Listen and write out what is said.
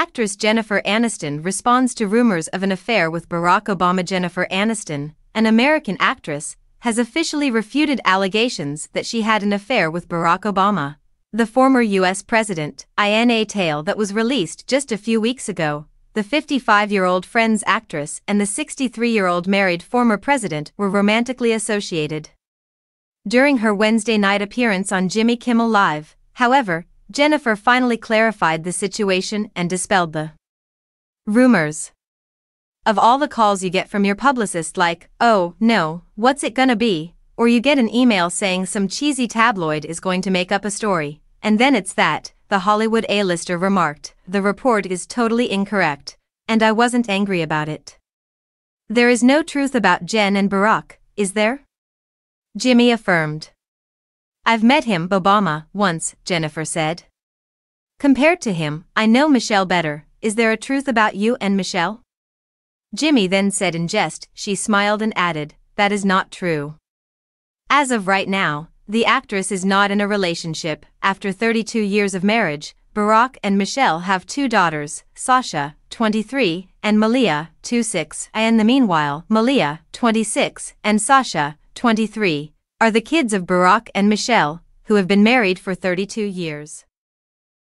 Actress Jennifer Aniston responds to rumors of an affair with Barack Obama. Jennifer Aniston, an American actress, has officially refuted allegations that she had an affair with Barack Obama. The former U.S. president, in a tale that was released just a few weeks ago, the 55 year old Friends actress and the 63 year old married former president were romantically associated. During her Wednesday night appearance on Jimmy Kimmel Live, however, Jennifer finally clarified the situation and dispelled the rumors. Of all the calls you get from your publicist, like, oh, no, what's it gonna be? Or you get an email saying some cheesy tabloid is going to make up a story, and then it's that, the Hollywood A-lister remarked, the report is totally incorrect, and I wasn't angry about it. There is no truth about Jen and Barack, is there? Jimmy affirmed. I've met him, Obama, once, Jennifer said. Compared to him, I know Michelle better. Is there a truth about you and Michelle? Jimmy then said in jest, she smiled and added, That is not true. As of right now, the actress is not in a relationship. After 32 years of marriage, Barack and Michelle have two daughters, Sasha, 23, and Malia, 26. And in the meanwhile, Malia, 26, and Sasha, 23, are the kids of Barack and Michelle, who have been married for 32 years.